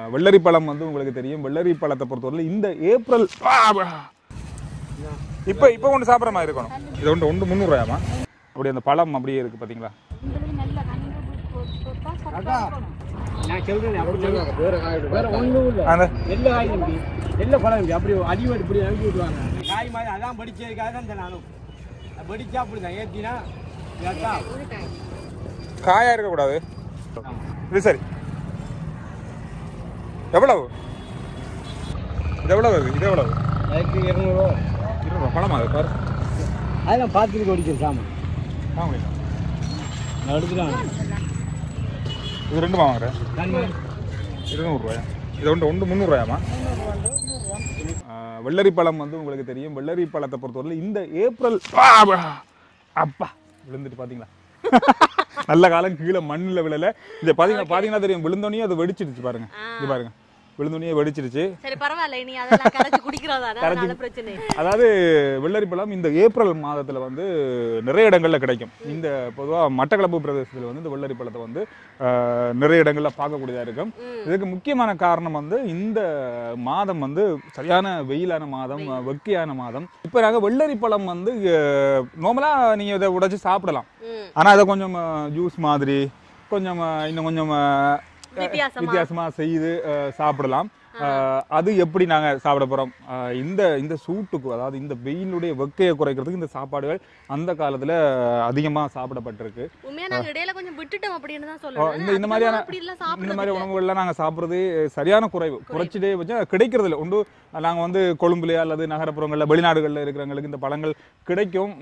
வெள்ளரி பழம் வந்து உங்களுக்கு தெரியும். வெள்ளரி பழத்தை பொறுத்தவரையில் இந்த ஏப்ரல் இப்போ இப்போ கொண்டு சாப்பிட்ற மாதிரி இருக்கணும். இது ஒன்று ஒன்று முந்நூறுரூவாயாமா அப்படி அந்த பழம் அப்படியே இருக்குது பார்த்தீங்களா வேற பழம் இப்படி காய் அதான் அப்படிதான் காயா இருக்கக்கூடாது. இது சரி. எவ்வளவு? இது எவ்வளவு? இது? இது எவ்வளவு? இருநூறுவா இருநூறு. பழமா அது? பாரு. அதெல்லாம் பார்த்துட்டு ஓடிக்கிறேன் சாமி ஆ முடியும் நான் எடுத்துட்டான். இது ரெண்டு வாங்குறேன் இருநூறுவாயா? இது ஒன்று ஒன்று முந்நூறுவாயாமா வெள்ளரி பழம் வந்து உங்களுக்கு தெரியும். வெள்ளரி பழத்தை பொறுத்தவரையில் இந்த ஏப்ரல் அப்பா! விழுந்துட்டு பார்த்தீங்களா? நல்ல காலம் கீழே மண்ணில் விழல. இந்த பார்த்தீங்கன்னா பார்த்தீங்கன்னா தெரியும். விழுந்தோடனே அது வெடிச்சிடுச்சு பாருங்க. இது பாருங்க. விழுந்தோடனே வெடிச்சிடுச்சு சரி பரவாயில்ல இனி அதெல்லாம் கரைச்சு குடிக்கிறதா? அதனால பிரச்சனை. அதாவது வெள்ளரி பழம் இந்த ஏப்ரல் மாதத்தில் வந்து நிறைய இடங்களில் கிடைக்கும். இந்த பொதுவாக மட்டக்களப்பு பிரதேசத்தில் வந்து இந்த வெள்ளரி பழத்தை வந்து நிறைய இடங்களில் பார்க்கக்கூடியதாக இருக்கும். இதுக்கு முக்கியமான காரணம் வந்து இந்த மாதம் வந்து சரியான வெயிலான மாதம் வெக்கையான மாதம். இப்போ நாங்கள் வெள்ளரி பழம் வந்து நார்மலாக நீங்கள் இதை உடைச்சு சாப்பிடலாம். ஆனால் அதை கொஞ்சம் ஜூஸ் மாதிரி கொஞ்சம் இன்னும் கொஞ்சம் வித்தியாசமா. செய்து சாப்பிடலாம் அது எப்படி நாங்க சாப்பிட போறோம்? அஹ், இந்த இந்த சூட்டுக்கு அதாவது இந்த வெயிலுடைய வெக்கையை குறைக்கிறதுக்கு இந்த சாப்பாடுகள் அந்த காலத்துல அதிகமா சாப்பிடப்பட்டிருக்கு. இந்த இந்த மாதிரியான இந்த மாதிரி. உணவுகள்லாம் நாங்கள் சாப்பிட்றது சரியான குறைவு. குறைச்சிட்டே வச்சா கிடைக்கிறது இல்லை. ஒன்று நாங்கள் வந்து கொழும்புலையா அல்லது நகரப்புறங்களில் வெளிநாடுகளில் இருக்கிறவங்களுக்கு இந்த பழங்கள் கிடைக்கும்.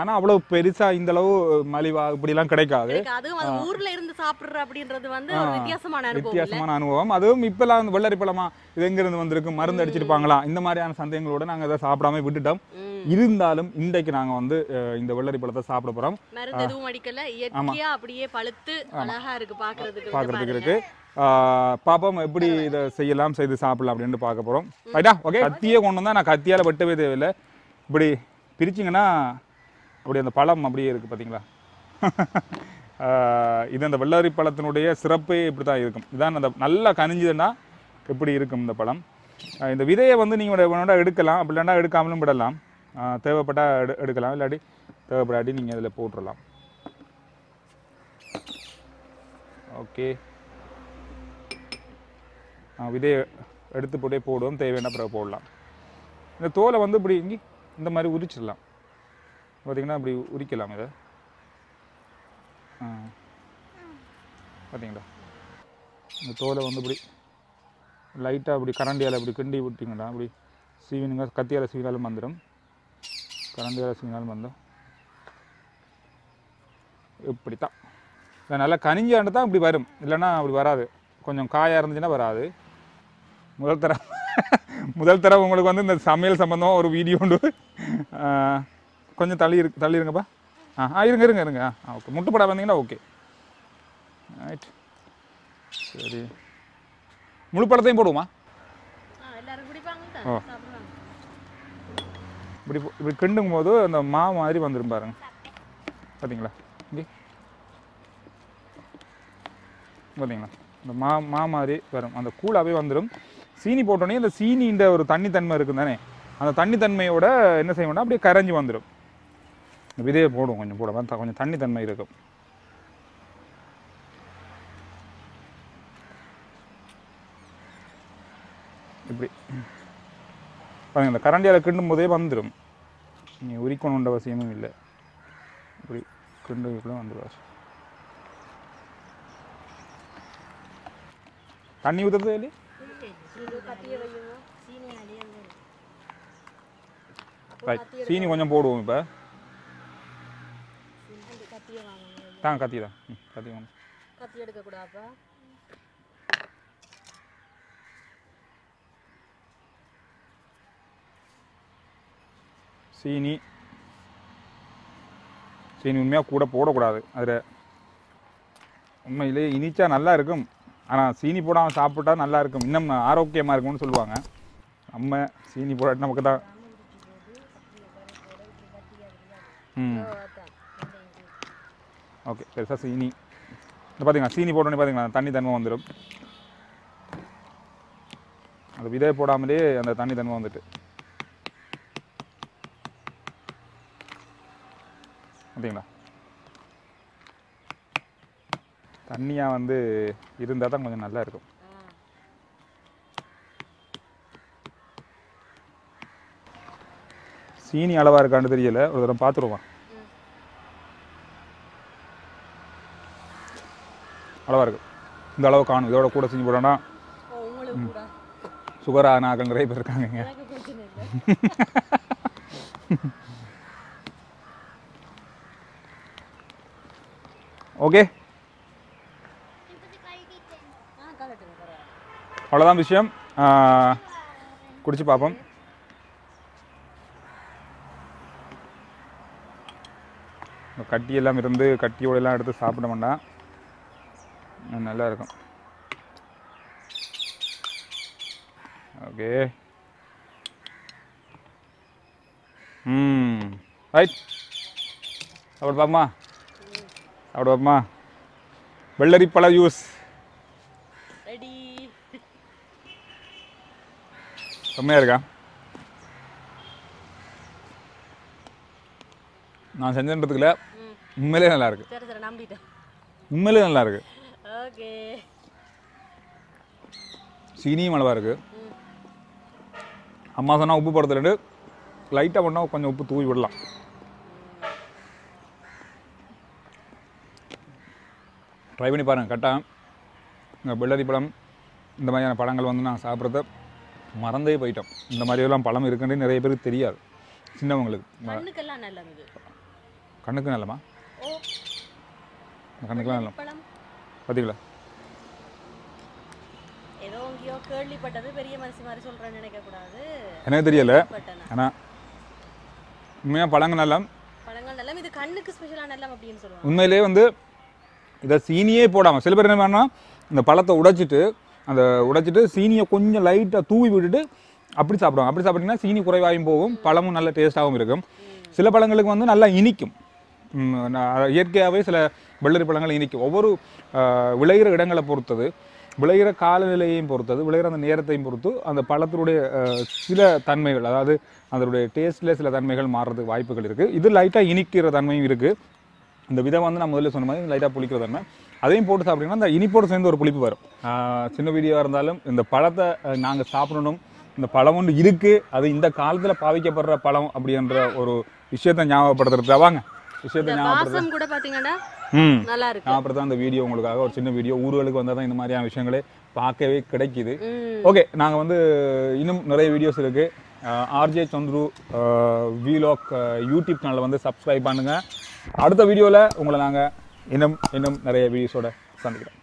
ஆனால் அவ்வளோ பெருசாக இந்த அளவு மலிவா இப்படிலாம் கிடைக்காது. ஊர்ல இருந்து சாப்பிடுற அப்படின்றது வந்து வித்தியாசமான அனுபவம் இல்ல. வித்தியாசமான அனுபவம். அதுவும் இப்பெல்லாம் வெள்ளரி பழமா இது எங்கிருந்து வந்திருக்கு? மருந்து அடிச்சிருப்பாங்களா? இந்த மாதிரியான சந்தேகங்களோட நாங்க அதை சாப்பிடாம விட்டுட்டோம். இருந்தாலும் இன்றைக்கு நாங்க வந்து இந்த வெள்ளரி பழத்தை சாப்பிட மருந்து எதுவும் அடிக்கல. இயற்கையா அப்படியே பழுத்து அழகா இருக்கு பாக்குறதுக்கு. வந்து பார்க்கறதுக்கு பாருங்க. இருக்கு ஆஹ், பாப்போம் எப்படி இதை செய்யலாம் செய்து சாப்பிடலாம் அப்படின்னு பார்க்க போறோம். ரைட்டா ஓகே கத்தியே கொண்டு வந்தா நான் கத்தியால வெட்டவே தேவையில்லை. இப்படி பிரிச்சிங்கன்னா அப்படி அந்த பழம் அப்படியே இருக்கு பாத்தீங்களா? ஆஹ், இது அந்த வெள்ளரி பழத்தினுடைய சிறப்பே இப்படி தான் இருக்கும். இதான் அந்த நல்லா கனிஞ்சதுன்னா எப்படி இருக்கும் இந்த பழம் இந்த விதையை வந்து நீங்கள் வேணா எடுக்கலாம். அப்படி இல்லைன்னா எடுக்காமலும் விடலாம். தேவைப்பட்டால் எடு எடுக்கலாம். இல்லாட்டி தேவைப்படாட்டி நீங்கள் இதில் போட்டுடலாம் ஓகே. விதையை எடுத்து போட்டே போடுவோம். தேவையான பிறகு போடலாம். இந்த தோலை வந்து இப்படி இங்கே இந்த மாதிரி உரிச்சிடலாம். பார்த்தீங்கன்னா இப்படி உரிக்கலாம் இதை. பார்த்தீங்களா இந்த தோலை வந்து இப்படி லைட்டாக அப்படி கரண்டியால் இப்படி கிண்டி விட்டிங்கன்னா அப்படி சீவினுங்க கத்தியால் சீவினாலும் வந்துடும் கரண்டியால் சீவினாலும் வந்துடும் இப்படி தான் இல்லை நல்லா கனிஞ்சாண்டு தான் இப்படி வரும். இல்லைன்னா அப்படி வராது. கொஞ்சம் காயாக இருந்துச்சுன்னா வராது. முதல் தரம் முதல் தரம் உங்களுக்கு வந்து இந்த சமையல் சம்பந்தமாக ஒரு வீடியோ உண்டு. கொஞ்சம் தள்ளி இரு தள்ளி இருங்கப்பா. ஆ ஆ இருங்க இருங்க இருங்க. ஆ ஓகே. முட்டுப்படா வந்தீங்கன்னா ஓகே. ரைட் சரி. முழு படத்தையும் போடுவோமா ஓ. இப்படி இப்படி கிண்டுங்கும் போது அந்த மா மாதிரி வந்துடும் பாருங்க. பார்த்தீங்களா இங்கே. பார்த்தீங்களா இந்த மா மா மாதிரி வரும். அந்த கூழாவே வந்துடும் சீனி போட்டோன்னே அந்த சீனின்ற ஒரு தண்ணித்தன்மை இருக்கும் தானே? அந்த தண்ணித்தன்மையோட என்ன செய்வோம்னா அப்படியே கரைஞ்சி வந்துடும் இந்த விதையை போடுவோம் கொஞ்சம் போட கொஞ்சம் தண்ணித்தன்மை இருக்கும். இப்படி. பாருங்க இந்த கரண்டியால் கிண்டும் போதே வந்துடும் நீ உரிக்கணுன்ற அவசியமும் இல்லை. இப்படி கிண்டுக்குள்ளே வந்துடுவார் தண்ணி ஊற்றுறது இல்லை சீனி கொஞ்சம் போடுவோம் இப்போ. தான் கத்தி தான் ம், கத்தி கத்தி எடுக்க சீனி. சீனி உண்மையாக கூட போடக்கூடாது. அதில் உண்மையிலேயே இனிச்சா நல்லா இருக்கும். ஆனால் சீனி போடாமல் சாப்பிட்டா நல்லா இருக்கும். இன்னும் ஆரோக்கியமாக இருக்கும்னு சொல்லுவாங்க. நம்ம சீனி போடாட்டி நமக்கு தான் ம். ஓகே பெருசாக சீனி. இந்த பார்த்தீங்களா சீனி போட்டோன்னே பார்த்தீங்களா தண்ணி தன்மை வந்துடும் அந்த விதை போடாமலே அந்த தண்ணி தன்மை வந்துட்டு. பார்த்தீங்களா தண்ணியாக வந்து இருந்தால் தான் கொஞ்சம் நல்லா இருக்கும். சீனி அளவாக இருக்கான்னு தெரியல. ஒரு தடவை பார்த்துருவான் அளவாக இருக்கு. இந்த அளவு காணும். இதோட கூட செஞ்சு போட்டோன்னா ஓ, உங்களுக்கு கூட. சுகர் ஆன ஆக்கள் நிறைய பேர் இருக்காங்க இங்க. எனக்கு பிரச்சனை இல்லை ஓகே அவ்வளோதான் விஷயம். குடிச்சு பார்ப்போம். கட்டியெல்லாம் இருந்து கட்டியோடலாம் எடுத்து சாப்பிட வேண்டாம். நல்லா இருக்கும். ஓகே ம். ரைட் அப்படி பார்ப்போமா? வெள்ளரி பழ ஜூஸ் ரெடி செம்மையாக இருக்கா? நான் செஞ்சன்றதுக்குல ம். உண்மையிலே நல்லா இருக்கு. சரி சரி நம்பிட்டேன். உண்மையிலே நல்லா இருக்கு. ஓகே. சீனியும் அளவாக இருக்கு. அம்மா சொன்னா உப்பு போடுறதுல லைட்டாக பண்ணால் கொஞ்சம் உப்பு தூவி விடலாம். ட்ரை பண்ணி பாருங்கள் கரெக்டாக இந்த வெள்ளரி பழம் இந்த மாதிரியான பழங்கள் வந்து நான் சாப்பிட்றத மறந்தே போயிட்டோம். இந்த மாதிரியெல்லாம் பழம் இருக்குன்னு நிறைய பேருக்கு தெரியாது சின்னவங்களுக்கு. கண்ணுக்கு நல்லமா கண்ணுக்குலாம் நல்ல பார்த்தீங்களா ஏதோ எங்கேயோ கேள்விப்பட்டது பெரிய மாதிரி எனக்கு தெரியல. ஆனால் உண்மையாக பழங்கள் நல்லா பழங்கள் நல்ல இது கண்ணுக்கு ஸ்பெஷலான நல்லம் அப்படின்னு சொல்லுவாங்க. உண்மையிலே வந்து இதை சீனியே போடாமல் சில பேர் என்ன பண்ணா இந்த பழத்தை உடைச்சிட்டு அந்த உடைச்சிட்டு சீனியை கொஞ்சம் லைட்டாக தூவி விட்டுட்டு அப்படி சாப்பிடுவாங்க. அப்படி சாப்பிட்டீங்கன்னா சீனி குறைவாயும் போகும் பழமும் நல்ல டேஸ்ட்டாகவும் இருக்கும். சில பழங்களுக்கு வந்து நல்லா இனிக்கும். நான் இயற்கையாகவே சில வெள்ளரி பழங்கள் இனிக்கும். ஒவ்வொரு விளைகிற விளையிற இடங்களை பொறுத்தது விளையிற காலநிலையையும் பொறுத்தது விளையிற அந்த நேரத்தையும் பொறுத்து அந்த பழத்தினுடைய சில தன்மைகள் அதாவது அதனுடைய டேஸ்ட்டில் சில தன்மைகள் மாறுறதுக்கு வாய்ப்புகள் இருக்குது இது லைட்டாக இனிக்கிற தன்மையும் இருக்குது இந்த விதை வந்து நான் முதல்ல சொன்ன மாதிரி லைட்டாக புளிக்கிற தன்மை அதையும் போட்டு சாப்பிட்டீங்கன்னா அந்த இனிப்போடு சேர்ந்து ஒரு புளிப்பு வரும். சின்ன வீடியோவாக இருந்தாலும் இந்த பழத்தை நாங்கள் சாப்பிடணும். இந்த பழம் ஒன்று இருக்குது அது இந்த காலத்தில் பாவிக்கப்படுற பழம் அப்படின்ற ஒரு விஷயத்தை ஞாபகப்படுத்துறது வாங்க. விஷயத்தை இந்த ஞாபகப்படுத்து கூட பாத்தீங்கன்னா ம். நல்லா இருக்கு. ஞாபகப்படுத்த அந்த வீடியோ உங்களுக்காக ஒரு சின்ன வீடியோ ஊர்களுக்கு வந்தால் தான் இந்த மாதிரியான விஷயங்களே பார்க்கவே கிடைக்குது. ஓகே நாங்கள் வந்து இன்னும் நிறைய வீடியோஸ் இருக்குது ஆர்ஜே சந்துரு வீலாக் யூடியூப் சேனலை வந்து சப்ஸ்கிரைப் பண்ணுங்கள் அடுத்த வீடியோவில் உங்களை நாங்கள் இன்னும் இன்னும் நிறைய வீடியோஸோட சந்திக்கிறோம்.